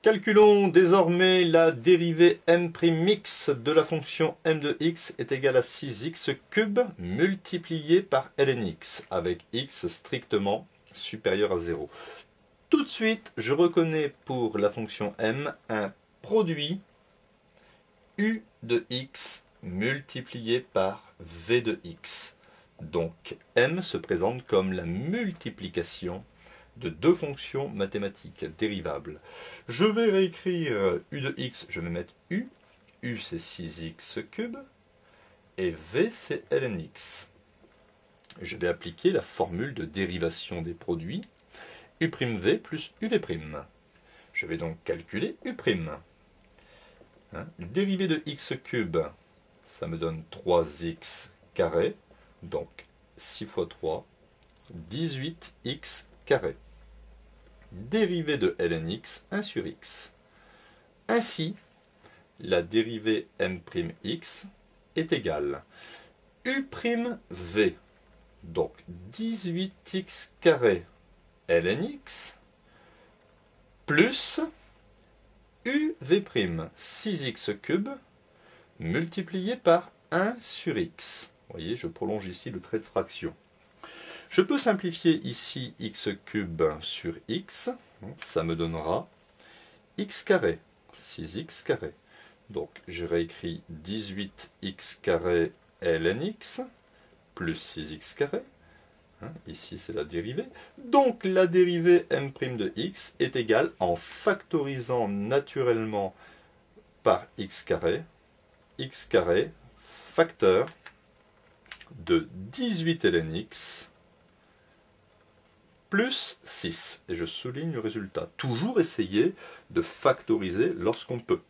Calculons désormais la dérivée m'x de la fonction m de x est égale à 6x cube multiplié par ln x, avec x strictement supérieur à 0. Tout de suite, je reconnais pour la fonction m un produit u de x multiplié par v de x. Donc m se présente comme la multiplication de deux fonctions mathématiques dérivables. Je vais réécrire euh, u de x, je vais mettre u. u c'est 6x cube et v c'est ln x. Je vais appliquer la formule de dérivation des produits u'v plus uv'. Je vais donc calculer u'. Hein, dérivé de x cube, ça me donne 3x carré, donc 6 fois 3, 18x carré dérivée de ln x 1 sur x. Ainsi, la dérivée m'x est égale u'v, donc 18x carré ln x, plus uv', 6x cube, multiplié par 1 sur x. Vous voyez, je prolonge ici le trait de fraction. Je peux simplifier ici x cube sur x, ça me donnera x carré, 6x carré. Donc je réécris 18x carré ln x plus 6x carré. Hein, ici c'est la dérivée. Donc la dérivée m' de x est égale, en factorisant naturellement par x carré, x carré facteur de 18 ln x plus 6. Et je souligne le résultat. Toujours essayer de factoriser lorsqu'on peut.